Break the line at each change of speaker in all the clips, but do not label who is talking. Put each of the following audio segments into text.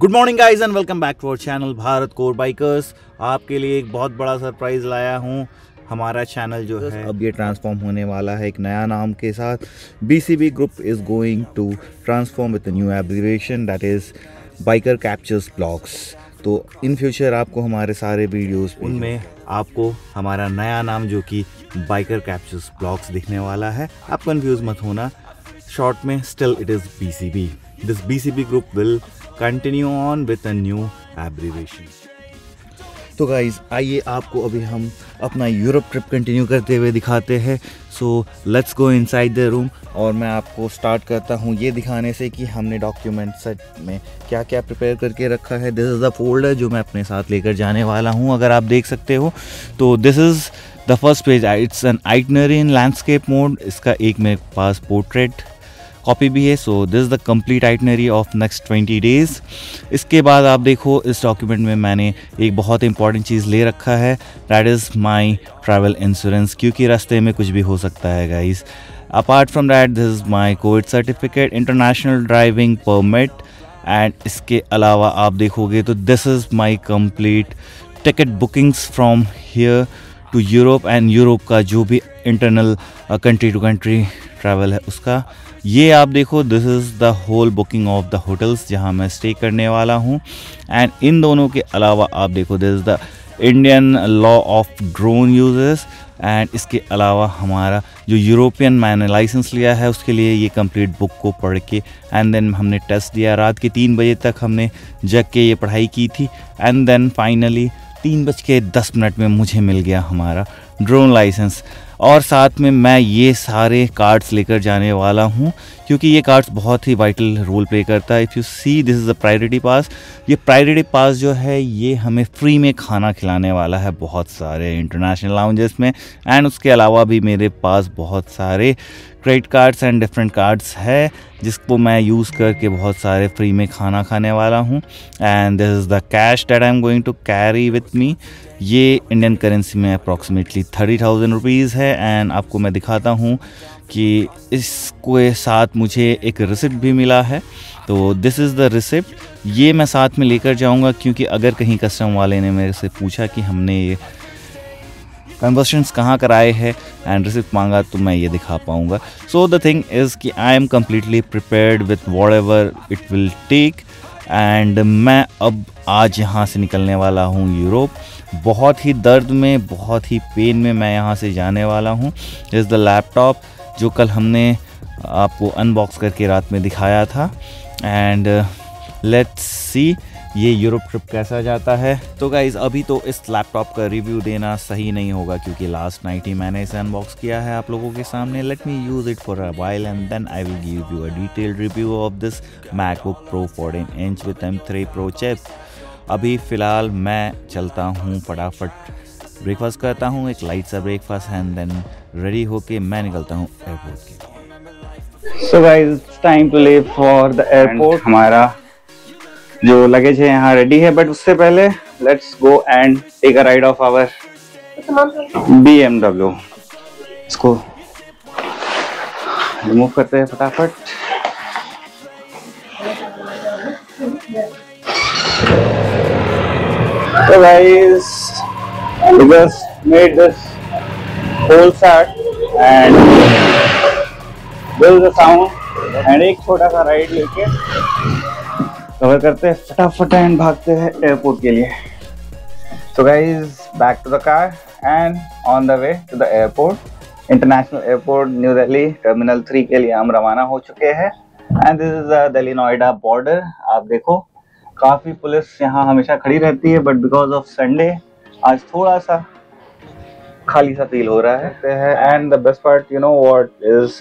Good morning guys and welcome back to our channel Bharat core bikers आपके लिए एक बहुत बड़ा सरप्राइज़ लाया हूँ। हमारा चैनल जो है, अब ये ट्रांसफॉर्म होने वाला है एक नया नाम के साथ। BCB group is going to transform with new abbreviation that is biker captures blogs तो इन फ्यूचर आपको हमारे सारे वीडियोस उनमें आपको हमारा नया नाम जो कि बाइकर कैप्चर्स ब्लॉग्स दिखने वाला है। आप कन्फ्यूज़ मत होना। शॉर्ट में still it is BCB B C B group will continue on with a new तो गाइज़ आइए आपको अभी हम अपना यूरोप ट्रिप कंटिन्यू करते हुए दिखाते हैं। So let's go inside the room और मैं आपको स्टार्ट करता हूँ ये दिखाने से कि हमने डॉक्यूमेंट सेट में क्या क्या प्रिपेयर करके रखा है। दिस इज़ द फोल्डर जो मैं अपने साथ लेकर जाने वाला हूँ, अगर आप देख सकते हो। तो this is the first page it's an itinerary in landscape mode इसका एक मेरे पास पोर्ट्रेट कॉपी भी है so this the complete itinerary of next twenty days इसके बाद आप देखो, इस डॉक्यूमेंट में मैंने एक बहुत इंपॉर्टेंट चीज़ ले रखा है that is my travel insurance क्योंकि रास्ते में कुछ भी हो सकता है guys apart from that this is my covid certificate international driving permit and इसके अलावा आप देखोगे तो this is my complete ticket bookings from here to Europe and Europe का जो भी internal country to country travel है उसका। ये आप देखो this is the whole booking of the hotels जहाँ मैं स्टे करने वाला हूँ। एंड इन दोनों के अलावा आप देखो this is the Indian law of drone users and इसके अलावा हमारा जो यूरोपियन मैंने लाइसेंस लिया है, उसके लिए ये कंप्लीट बुक को पढ़ के एंड देन हमने टेस्ट दिया। रात के तीन बजे तक हमने जग के ये पढ़ाई की थी। एंड देन फाइनली तीन बज के दस मिनट में मुझे मिल गया हमारा ड्रोन लाइसेंस। और साथ में मैं ये सारे कार्ड्स लेकर जाने वाला हूँ। क्योंकि ये कार्ड्स बहुत ही वाइटल रोल प्ले करता है। If you see this is a priority pass ये प्रायोरिटी पास जो है, ये हमें फ्री में खाना खिलाने वाला है बहुत सारे इंटरनेशनल लाउंजेस में। एंड उसके अलावा भी मेरे पास बहुत सारे credit cards and different cards है, जिसको मैं यूज़ करके बहुत सारे फ्री में खाना खाने वाला हूँ। And this is the cash that I am going to carry with me ये इंडियन करेंसी में अप्रॉक्सीमेटली थर्टी थाउज़ेंड रुपीज़ है। एंड आपको मैं दिखाता हूँ कि इसके साथ मुझे एक रिसिप्ट भी मिला है। तो दिस इज़ द रिसिप्ट ये मैं साथ में लेकर जाऊँगा क्योंकि अगर कहीं कस्टम वाले ने मेरे से पूछा कि हमने ये कन्वर्शंस कहाँ कराए हैं एंड रिसिप्ट मांगा तो मैं ये दिखा पाऊँगा। सो द थिंग इज़ कि I am completely prepared with whatever it will take and मैं अब आज यहाँ से निकलने वाला हूँ यूरोप बहुत ही दर्द में, बहुत ही पेन में मैं यहाँ से जाने वाला हूँ। इज़ द लैपटॉप जो कल हमने आपको अनबॉक्स करके रात में दिखाया था। एंड लेट्स सी ये यूरोप ट्रिप कैसा जाता है। तो गाइज़ अभी तो इस लैपटॉप का रिव्यू देना सही नहीं होगा क्योंकि लास्ट नाइट ही मैंने इसे अनबॉक्स किया है आप लोगों के सामने। Let me use it for a while and then I will give you a detailed review of this MacBook Pro fourteen inch with M three Pro chip अभी फ़िलहाल मैं चलता हूँ फटाफट। ब्रेकफास्ट करता हूँ, एक लाइट सा ब्रेकफास्ट एंड देन रेडी होके मैं निकलता हूँ एयरपोर्ट के लिए।
So guys time to leave for the airport हमारा जो लगेज है यहाँ रेडी है बट उससे पहले let's go and take a ride of our BMW इसको रिमूव करते हैं फटाफट। तो guys we just made whole set and build the sound and एक छोटा सा राइड लेके कवर करते हैं। फटाफट एंड भागते हैं एयरपोर्ट के लिए। तो guys back to the car and on the way to the airport international airport New Delhi terminal three के लिए हम रवाना हो चुके हैं। And this is Delhi Noida border आप देखो, काफ़ी पुलिस यहाँ हमेशा खड़ी रहती है बट बिकॉज़ ऑफ़ संडे आज थोड़ा सा खाली सा फील हो रहा है। And the best part you know what is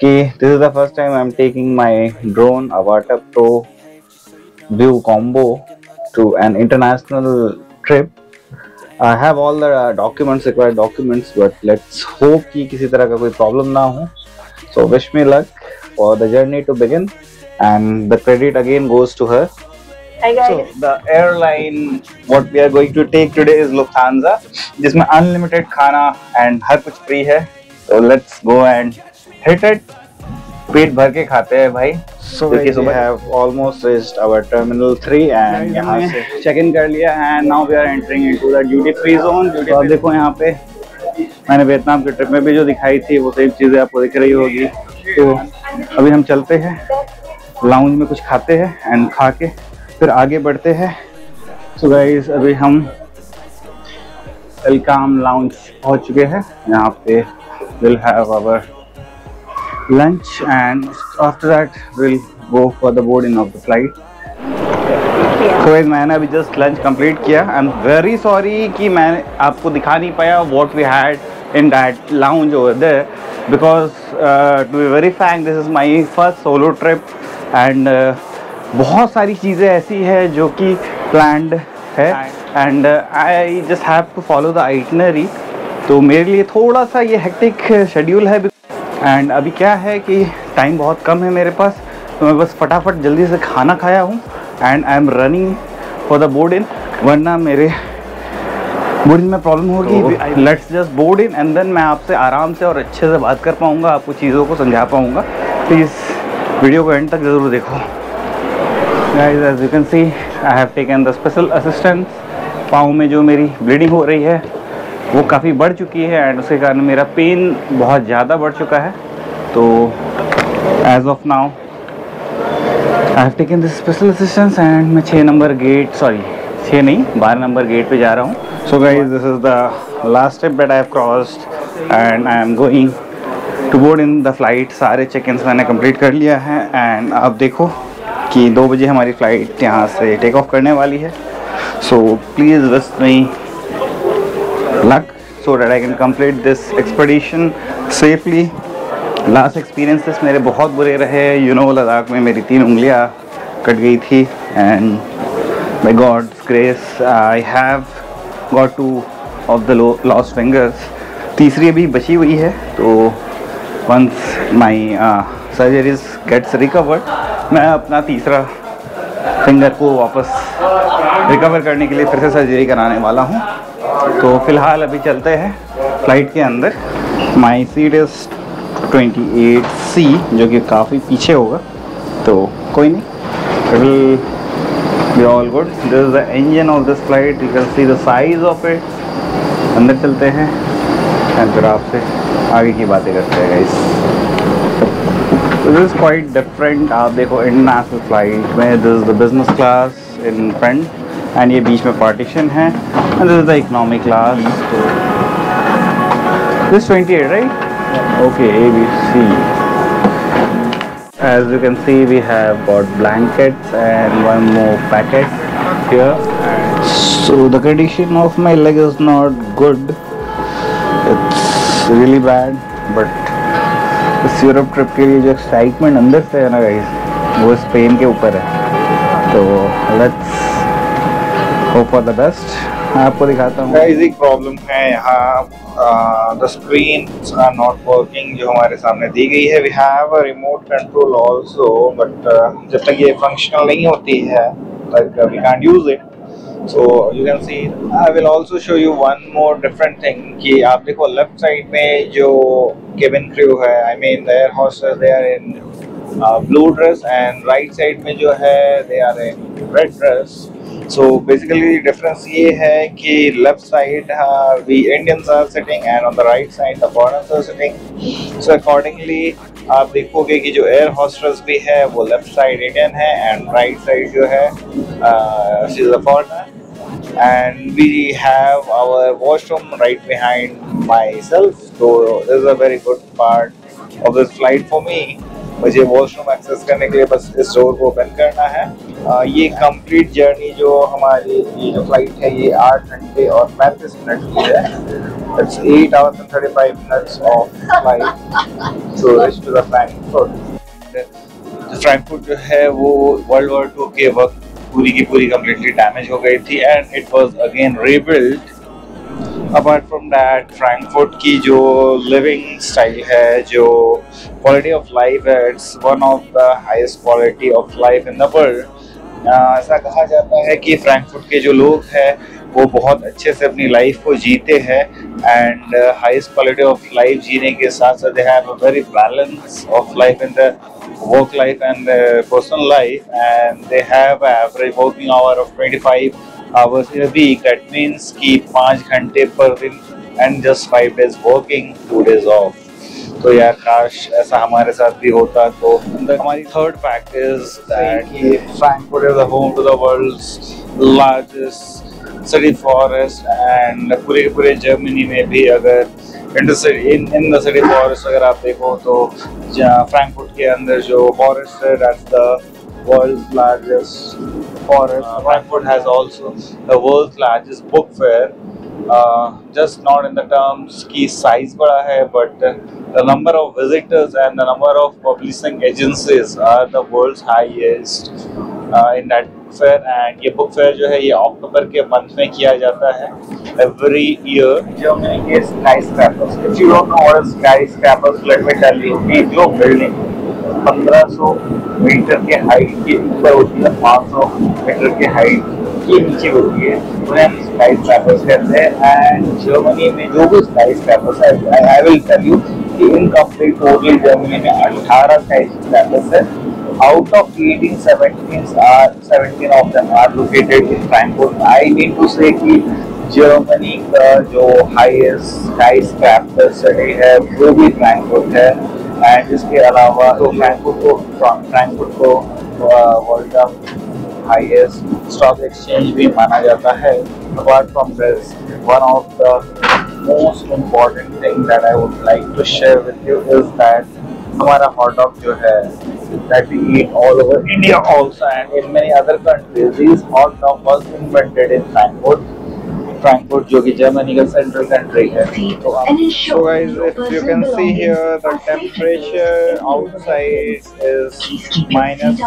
कि this is the first time I am taking my drone Avata pro view combo to an international trip I have all the documents required documents but let's hope कि किसी तरह का कोई problem ना हो। So wish me luck for the journey to begin and the credit again goes to her
Hi guys.
So the airline what we are going to take today is Lufthansa जिसमें unlimited खाना and हर कुछ free है so let's go and hit it पेट भर के खाते हैं भाई so we have almost reached our terminal 3 and यहाँ से check in कर लिया and now we are entering into the duty free zone duty तो देखो यहाँ पे मैंने वियतनाम के ट्रिप में भी जो दिखाई थी वो सही चीज़ें आपको दिख रही होगी तो अभी हम चलते हैं लाउंज में कुछ खाते हैं एंड खा के फिर आगे बढ़ते हैं। सो so गाइस अभी हम वेलकम लाउंज पहुँच चुके हैं। यहाँ पे will have our lunch and after that we'll go for the boarding of the flight. तो so, मैंने अभी जस्ट लंच कंप्लीट किया। आई एम वेरी सॉरी कि मैं आपको दिखा नहीं पाया what we had in that lounge over there because to be very frank this is my first solo trip and बहुत सारी चीज़ें ऐसी है जो कि प्लान्ड है। And I just have to follow the itinerary तो मेरे लिए थोड़ा सा ये हेक्टिक शेड्यूल है। एंड अभी क्या है कि टाइम बहुत कम है मेरे पास। तो मैं बस फटाफट जल्दी से खाना खाया हूँ। And I am running for the board in वरना मेरे बोर्डिंग में प्रॉब्लम होगी। Let's just board in and then मैं आपसे आराम से और अच्छे से बात कर पाऊँगा। आपको चीज़ों को समझा पाऊँगा। प्लीज़ वीडियो को एंड तक ज़रूर देखो। Guys as you can see I have taken the special assistance पाँव में जो मेरी ब्लीडिंग हो रही है, वो काफ़ी बढ़ चुकी है एंड उसके कारण मेरा पेन बहुत ज़्यादा बढ़ चुका है। तो as of now I have taken this special assistance and मैं छः नंबर गेट सॉरी छः नहीं, बारह नंबर गेट पे जा रहा हूँ। So guys this is the last step that I have crossed and I am going to board in the flight सारे चेक इन मैंने कंप्लीट कर लिया है एंड आप देखो कि दो बजे हमारी फ़्लाइट यहाँ से टेक ऑफ़ करने वाली है। So please wish me luck so that I can complete this expedition safely. Last experiences मेरे बहुत बुरे रहे। यू नो लद्दाख में मेरी तीन उंगलियाँ कट गई थी। And by God's grace I have got two of the lost fingers तीसरी भी बची हुई है। तो once my surgeries gets recovered मैं अपना तीसरा फिंगर को वापस रिकवर करने के लिए फिर से सर्जरी कराने वाला हूँ। तो फ़िलहाल अभी चलते हैं फ़्लाइट के अंदर। माई सीट इज़ 28 सी जो कि काफ़ी पीछे होगा। तो कोई नहीं be all good this is the engine of this flight you can see the size of it अंदर चलते हैं। फिर आपसे आगे की बातें करते हैं guys this is quite different आप देखो इंटरनेशनल फ्लाइट में this is the business class in front and ये बीच में पार्टीशन है and this is the economic class this 28 right okay ABC as you can see we have got blankets and one more packet here so the condition of my leg is not good it's really bad but इस Europe trip के लिए जो excitement अंदर से है ना guys वो Spain के ऊपर है। तो let's hope for the best आपको दिखाता हूँ।
एक प्रॉब्लम है यहाँ the screen are not working जो हमारे सामने दी गई है। We have a remote control also but जब तक ये फंक्शनल नहीं होती है uh, we can't use it so you can see I will also show you one more different thing कि आप देखो लेफ़्ट साइड में जो केबिन क्रू है the air hostess they are in uh, blue dress and right side में जो है are in red dress so basically the difference ये है कि side uh, we Indians are sitting and on the right side the foreigners are sitting so accordingly आप देखोगे कि जो एयर हॉस्टल्स भी है, वो लेफ़्ट साइड इंडियन है एंड राइट साइड जो है and we have our washroom right behind my self तो this a very good part of this flight for me. मुझे वॉशरूम एक्सेस करने के लिए बस इस डोर को ओपन करना है। ये कंप्लीट जर्नी जो हमारी, ये जो फ़्लाइट है, ये आठ घंटे और पैंतीस मिनट की है। It's eight hours and thirty five minutes of flight so reach to the Frankfurt Frankfurt जो है, वो वर्ल्ड वॉर टू के वक्त पूरी की पूरी कम्प्लीटली डैमेज हो गई थी and it was again rebuild apart from that Frankfurt की जो लिविंग स्टाइल है, जो क्वालिटी ऑफ़ लाइफ है it's one of the highest quality of life in the world ऐसा कहा जाता है कि फ्रैंकफर्ट के जो लोग हैं,
वो बहुत अच्छे से अपनी लाइफ को जीते हैं and highest quality of life जीने के साथ साथ have very balance of life in the work life and personal life and they have average working hour of 25 hours in week that means कि 5 घंटे पर दिन and just 5 days working 2 days off तो यार काश ऐसा हमारे साथ भी होता तो हमारी third fact is that Frankfurt is the home to the world's largest city forest and पूरे के पूरे जर्मनी में भी अगर in in the city forest अगर आप देखो तो फ्रैंकफर्ट के अंदर जो फॉरेस्ट है that's the world's largest forest. Uh, Frankfurt has also the world's largest book fair. Just not in the terms की साइज़ बड़ा है but the number of visitors and the number of publishing agencies are the world highest in that fair and ये book fair जो है, ये अक्टूबर के month में किया जाता है एवरी ईयर जो ये skyscrapers if you don't know what is skyscrapers let me tell you कि जो बिल्डिंग 1500 मीटर के हाइट के ऊपर होती है 500 मीटर के हाइट के नीचे होती है। स्क्रैपर्स कहते हैं एंड जर्मनी में जो भी स्काई स्क्रैपर्स है आई विल टेल यू कि टोटल जर्मनी में 18 स्काई स्क्रैपर्स है। Out of 18 17 are 17 of them are located in Frankfurt. I need to say कि जर्मनी का जो हाईएस्ट स्काई स्क्रैपर सिटी है, वो भी फ्रैंकफर्ट है। एंड इसके अलावा तो फ्रैंकफर्ट को फ्रैंकफर्ट को वर्ल्ड का हाईएस्ट स्टॉक एक्सचेंज भी माना जाता है apart from this one of the most important thing that I would like to share with you is that हमारा हॉट डॉग जो है that we eat all over India also and in many other countries this hot dog was invented in Bangalore Frankfurt जो कि Germany का central country है तो so guys if you can see here the temperature outside is minus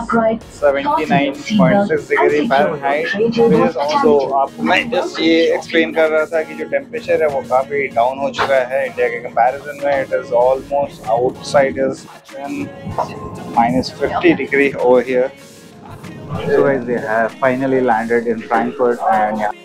79.6 degree Fahrenheit which is also आपको मैं just ये explain कर रहा था कि जो temperature है वो काफ़ी down हो चुका है इंडिया के comparison में it is almost outside is minus 50 degree over here so guys they have finally landed in Frankfurt and yeah